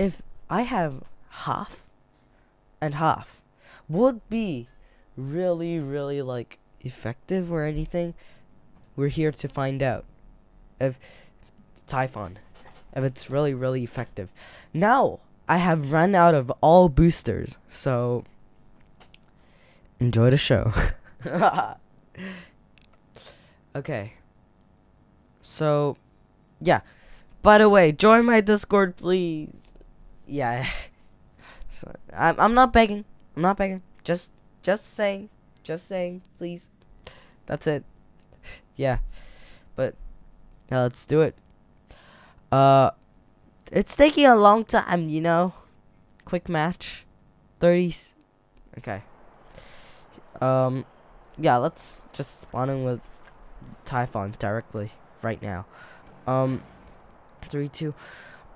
if I have half and half, would be really, really like effective or anything? We're here to find out if Typhon, if it's really, really effective. Now I have run out of all boosters, so enjoy the show. okay. So, yeah. By the way, join my Discord, please. Yeah. so, I'm I'm not begging. I'm not begging. Just just saying. Just saying, please. That's it. yeah. But now let's do it. Uh it's taking a long time, you know. Quick match. 30s. Okay. Um yeah, let's just spawn in with Typhon directly right now. Um, three, two.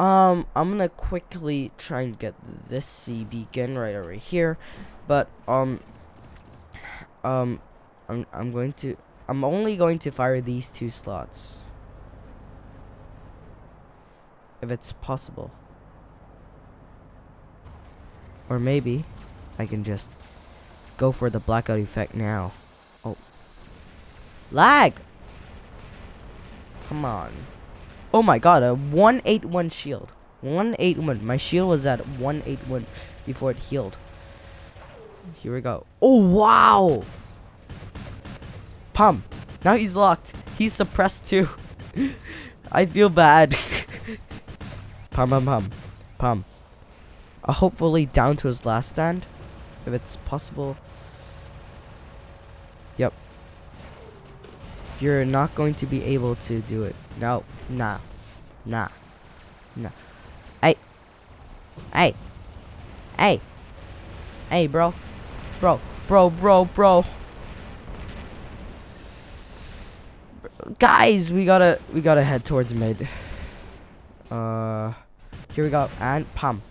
Um, I'm gonna quickly try and get this C beacon right over here, but um, um, I'm I'm going to I'm only going to fire these two slots if it's possible, or maybe I can just go for the blackout effect now. Oh, lag. Come on. Oh my god, a 181 shield. 181. My shield was at 181 before it healed. Here we go. Oh, wow. Pum. Now he's locked. He's suppressed too. I feel bad. pum, pum, pum. Pum. Uh, hopefully down to his last stand. If it's possible. You're not going to be able to do it. No. Nah. Nah. Nah. Hey. Hey. Hey. Hey, bro. Bro. Bro, bro, bro. Guys, we gotta we gotta head towards mid. Uh here we go. And pam.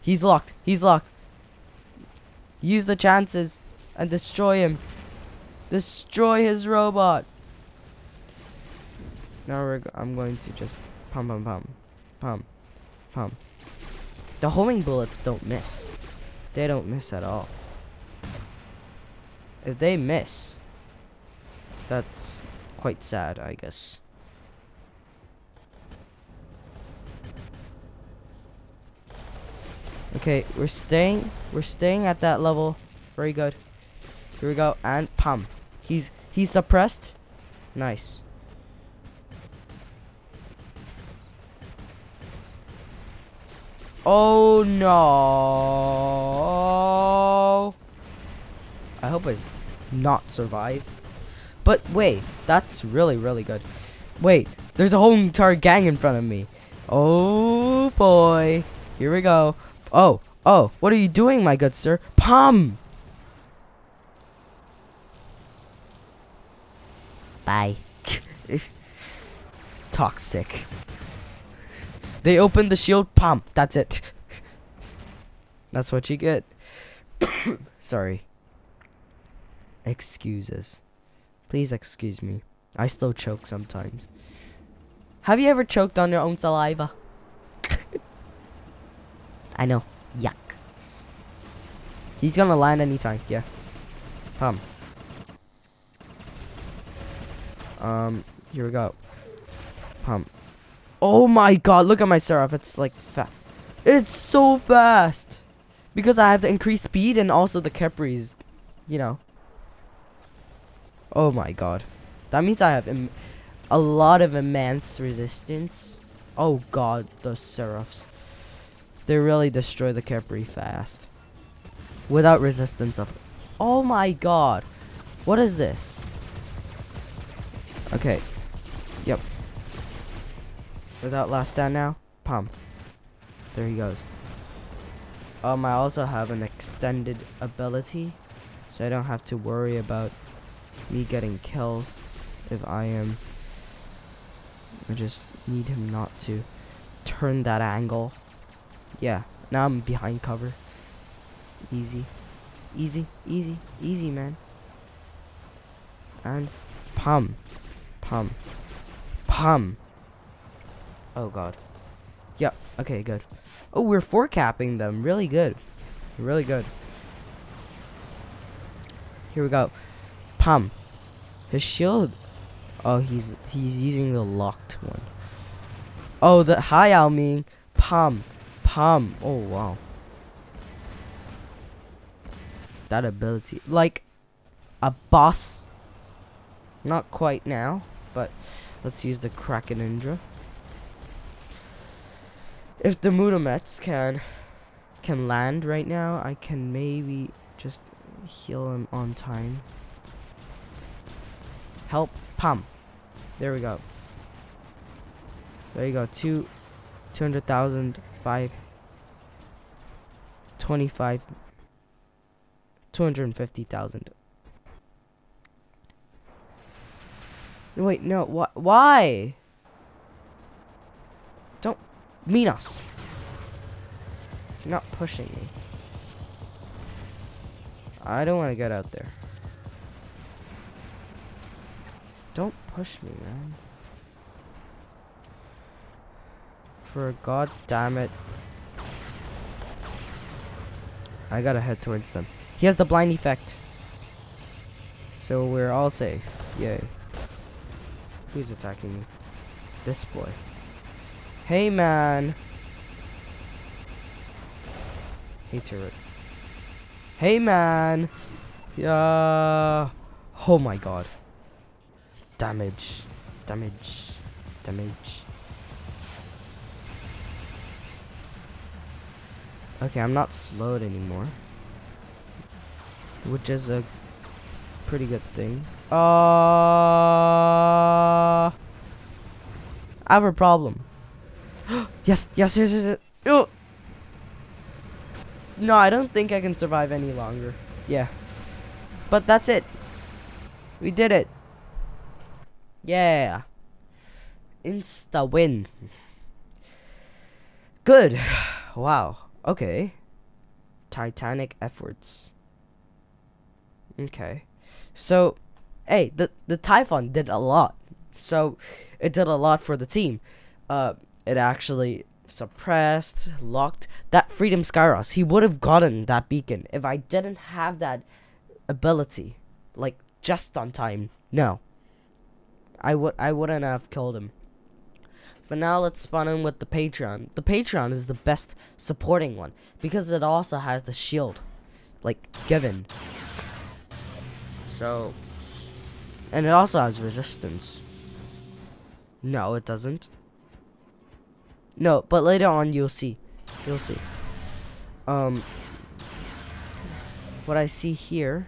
He's locked. He's locked. Use the chances and destroy him. Destroy his robot. Now we're go I'm going to just pump, pump, pump, pump, pump. The homing bullets don't miss. They don't miss at all. If they miss, that's quite sad, I guess. Okay, we're staying. We're staying at that level. Very good. Here we go. And pump. He's he's suppressed. Nice. Oh no. I hope I not survive. But wait, that's really, really good. Wait, there's a whole entire gang in front of me. Oh boy. Here we go. Oh, oh, what are you doing, my good sir? Pum! Bye. Toxic. They opened the shield pump. That's it. That's what you get. Sorry. Excuses. Please excuse me. I still choke sometimes. Have you ever choked on your own saliva? I know. Yuck. He's gonna land anytime. Yeah. Pump. Um, here we go. Pump. Oh my god, look at my Seraph. It's like fast. It's so fast. Because I have the increased speed and also the Khepri's, you know. Oh my god. That means I have a lot of immense resistance. Oh god, those Seraphs. They really destroy the Capri fast. Without resistance of... Oh my god. What is this? Okay. Yep. Without last stand now. Pum. There he goes. Um, I also have an extended ability. So I don't have to worry about me getting killed if I am. I just need him not to turn that angle. Yeah, now I'm behind cover. Easy. Easy, easy, easy, man. And pum. Pum. Pum. Oh god. Yeah, okay, good. Oh, we're forecapping them. Really good. Really good. Here we go. Pum. His shield. Oh, he's he's using the locked one. Oh, the hi Ao Ming. Pum. Pum. Oh, wow. That ability. Like a boss. Not quite now, but let's use the Kraken Ninja. If the Mudomets can can land right now, I can maybe just heal him on time. Help, pump. There we go. There you go. Two, two hundred thousand, five, twenty-five, two hundred and fifty thousand. Wait, no. Wh why? Minos. You're not pushing me. I don't want to get out there. Don't push me, man. For god damn it. I gotta head towards them. He has the blind effect. So we're all safe. Yay. Who's attacking me? This boy. Hey, man. Hey, turret. Hey, man. Yeah. Oh my god. Damage. Damage. Damage. Okay, I'm not slowed anymore. Which is a pretty good thing. Uh, I have a problem. Yes, yes, yes, yes. yes. Oh. No, I don't think I can survive any longer. Yeah. But that's it. We did it. Yeah. Insta win. Good. Wow. Okay. Titanic efforts. Okay. So, hey, the the Typhon did a lot. So, it did a lot for the team. Uh, it actually suppressed, locked that Freedom Skyros. He would have gotten that beacon if I didn't have that ability, like just on time. No, I would I wouldn't have killed him. But now let's spawn in with the Patreon. The Patreon is the best supporting one because it also has the shield, like given. So, and it also has resistance. No, it doesn't. No, but later on you'll see. You'll see. Um, what I see here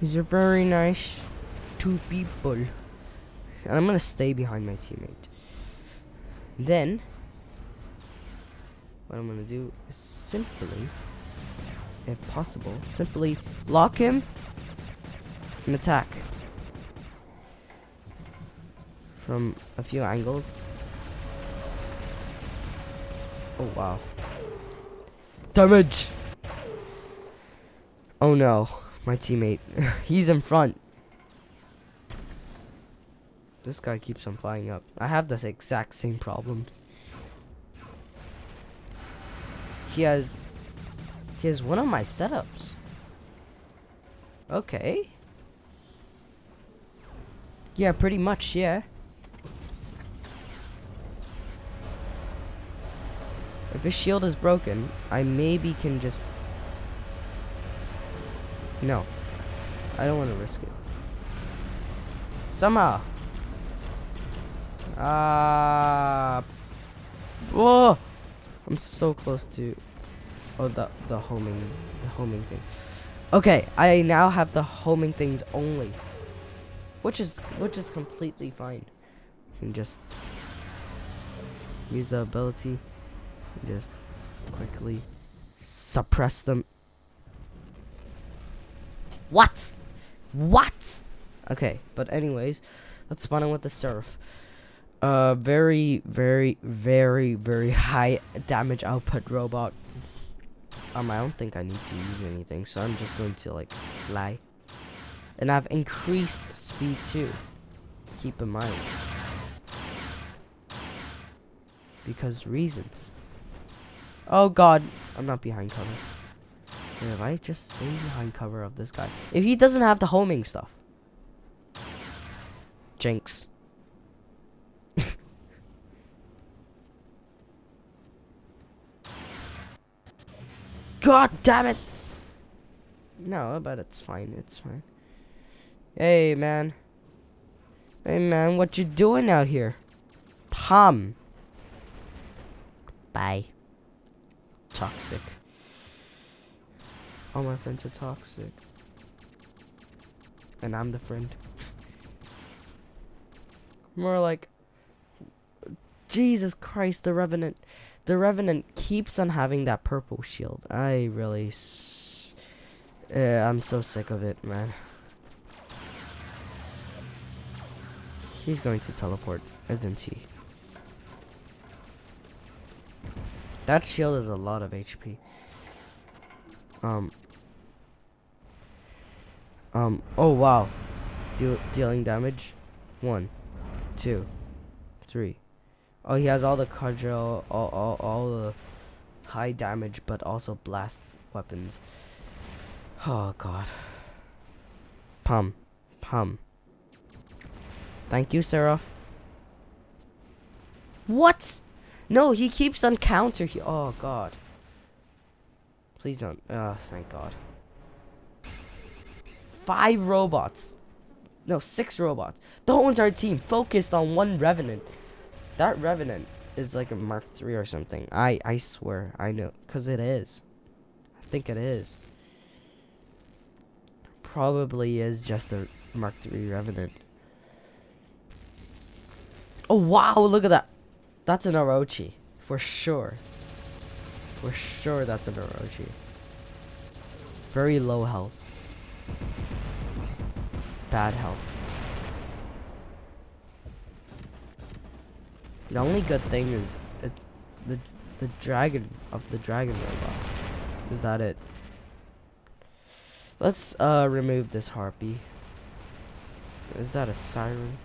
is a very nice two people. And I'm gonna stay behind my teammate. Then, what I'm gonna do is simply, if possible, simply lock him and attack from a few angles. Oh wow. Damage! Oh no, my teammate. He's in front. This guy keeps on flying up. I have this exact same problem. He has... He has one of my setups. Okay. Yeah, pretty much, yeah. If his shield is broken, I maybe can just... No. I don't want to risk it. Somehow. Ah. Uh, whoa! I'm so close to... Oh, the, the homing, the homing thing. Okay, I now have the homing things only. Which is, which is completely fine. You can just use the ability just quickly suppress them. What? What? Okay, but anyways, let's spawn in with the Seraph. Uh, very, very, very, very high damage output robot. Um, I don't think I need to use anything, so I'm just going to, like, fly. And I've increased speed, too. Keep in mind. Because reasons. Oh god, I'm not behind cover. if I just stay behind cover of this guy. If he doesn't have the homing stuff. Jinx. God damn it! No, but it's fine, it's fine. Hey, man. Hey, man, what you doing out here? Pom. Bye. Toxic. All my friends are toxic. And I'm the friend. More like... Jesus Christ, the Revenant. The Revenant keeps on having that purple shield. I really... Yeah, I'm so sick of it, man. He's going to teleport, isn't he? That shield is a lot of HP. Um. Um. Oh wow. Deal dealing damage. One, two, three. Oh, he has all the cudgel, all, all, all the high damage, but also blast weapons. Oh god. Pum. Pum. Thank you, Seraph. What? No, he keeps on counter here. Oh god. Please don't. Oh, thank god. Five robots. No, six robots. The whole entire team focused on one Revenant. That Revenant is like a Mark III or something. I, I swear. I know. Because it is. I think it is probably is just a Mark III Revenant. Oh wow, look at that. That's an Orochi. For sure. For sure that's an Orochi. Very low health. Bad health. The only good thing is it, the the dragon of the dragon robot. Is that it? Let's uh, remove this harpy. Is that a siren?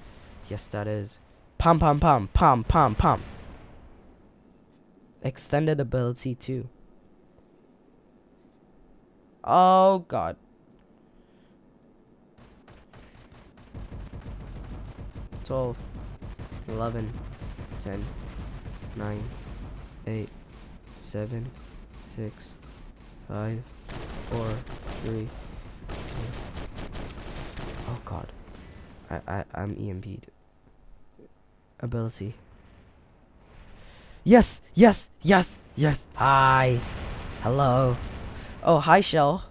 Yes, that is. Pom pom pom pom pom pom. Extended ability too. Oh god. Twelve, eleven, ten, nine, eight, seven, six, five, four, three. Oh god. I, I, I'm EMP'd. Ability. Yes! Yes! Yes! Yes! Hi! Hello! Oh, hi, Shell.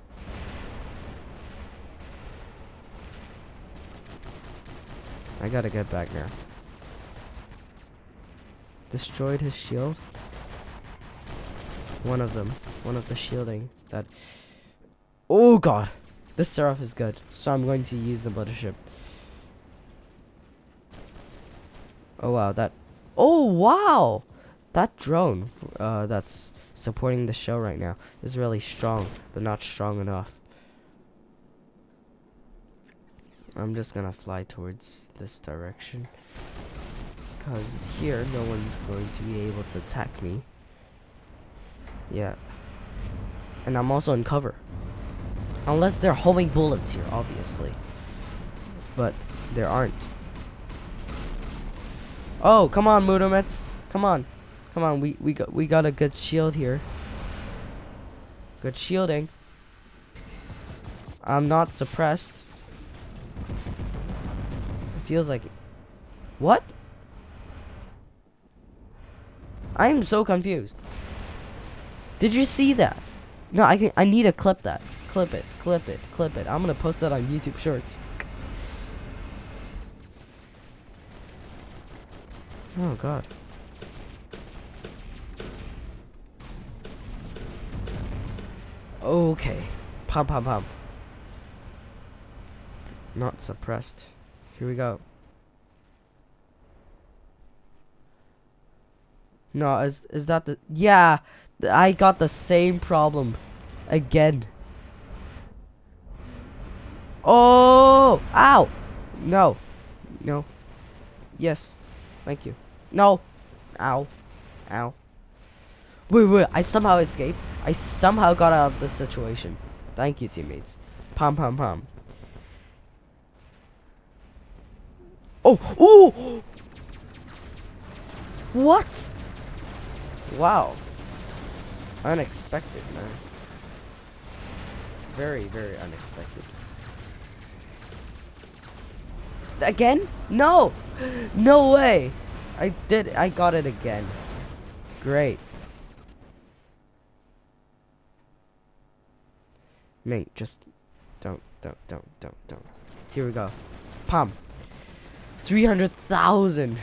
I gotta get back now. Destroyed his shield? One of them. One of the shielding that... Oh god! This Seraph is good, so I'm going to use the mothership. Oh wow, that... Oh wow! That drone uh, that's supporting the show right now is really strong, but not strong enough. I'm just gonna fly towards this direction. Because here, no one's going to be able to attack me. Yeah. And I'm also in cover. Unless they're homing bullets here, obviously. But there aren't. Oh, come on, Mudomets. Come on. Come on, we, we, got, we got a good shield here. Good shielding. I'm not suppressed. It feels like... What? I am so confused. Did you see that? No, I can. I need to clip that. Clip it, clip it, clip it. I'm gonna post that on YouTube Shorts. Oh god. Okay. Pom pom pom. Not suppressed. Here we go. No, is is that the yeah, I got the same problem again. Oh! Ow! No. No. Yes. Thank you. No. Ow. Ow. Wait, wait, I somehow escaped. I somehow got out of this situation. Thank you, teammates. Pom pom pom. Oh, ooh! What? Wow. Unexpected, man. Very, very unexpected. Again? No! No way! I did, I got it again. Great. Mate, just don't, don't, don't, don't, don't. Here we go. Pom. 300,000.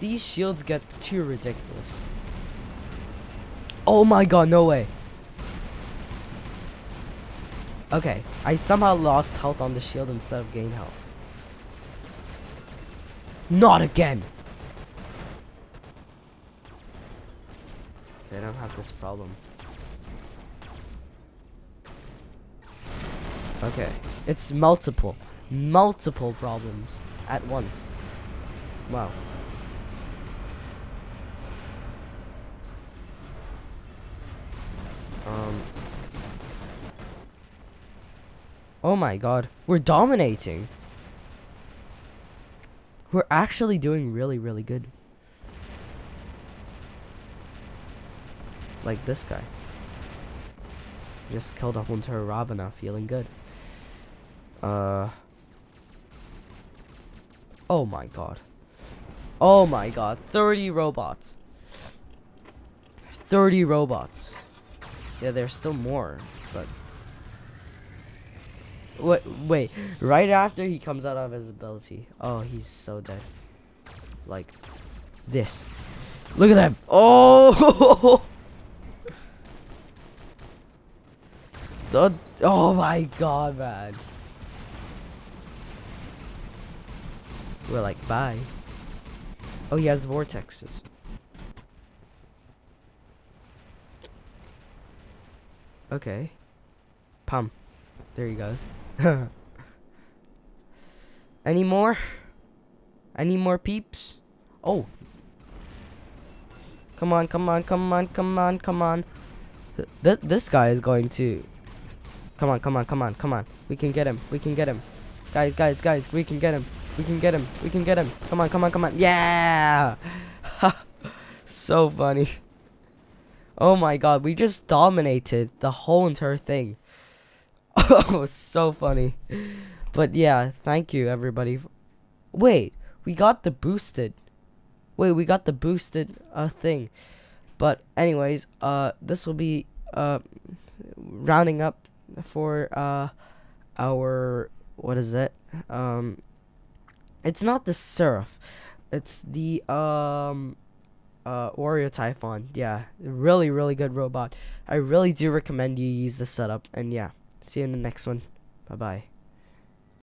These shields get too ridiculous. Oh my god, no way. Okay, I somehow lost health on the shield instead of gain health. Not again! They don't have this problem. Okay, it's multiple, multiple problems at once. Wow. Um. Oh my god, we're dominating. We're actually doing really, really good. Like this guy. Just killed a Hunter Ravana, feeling good. Uh. Oh my god. Oh my god, 30 robots. 30 robots. Yeah, there's still more, but Wait, wait. Right after he comes out of his ability. Oh, he's so dead. Like this. Look at them. Oh. the, oh my god, man. We're like, bye. Oh, he has vortexes. Okay. Pum. There he goes. Any more? Any more peeps? Oh. Come on, come on, come on, come on, come on. Th this guy is going to... Come on, come on, come on, come on. We can get him. We can get him. Guys, guys, guys, we can get him. We can get him. We can get him. Come on, come on, come on. Yeah! so funny. Oh my god, we just dominated the whole entire thing. oh, so funny. But yeah, thank you everybody. Wait, we got the boosted. Wait, we got the boosted uh thing. But anyways, uh this will be uh rounding up for uh our what is it? Um it's not the Seraph. It's the um uh Warrior Typhon. Yeah, really really good robot. I really do recommend you use the setup and yeah. See you in the next one. Bye bye.